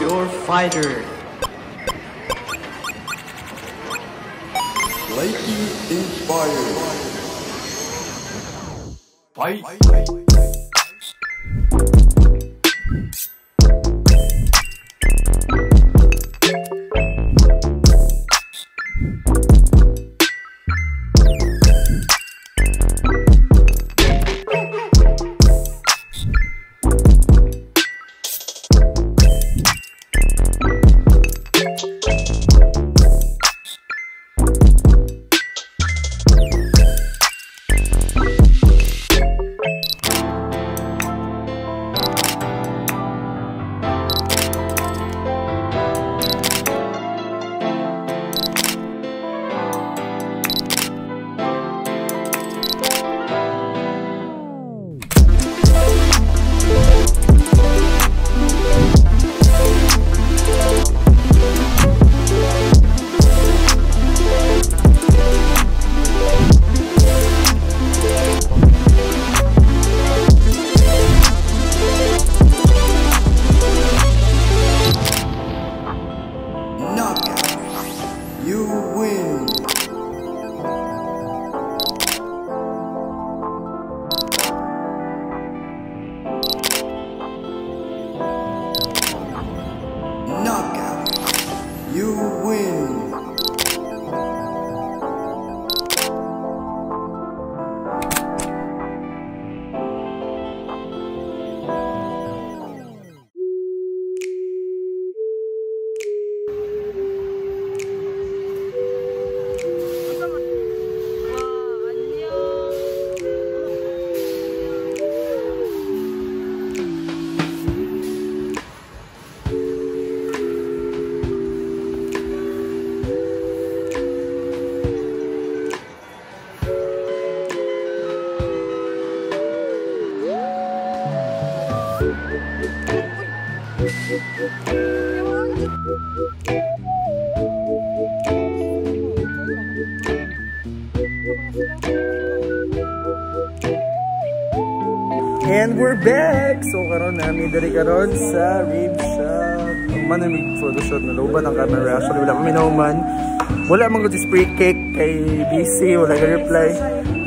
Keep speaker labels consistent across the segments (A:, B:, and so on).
A: your fighter.
B: Lightning inspired. Fight.
C: And we're back! So karon namin diri karon sa rib shop. Manamig photoshoot na lobat ang camera. Actually wala kami nauman. Wala man gud spray cake kay BC wala ga reply.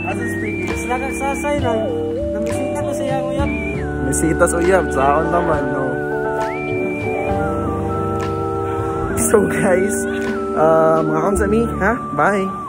D: Asa spray cake? Sila kang sasay na.
C: Mesitas uyab saon naman no. So guys, uh, mga konsami, ha? Bye!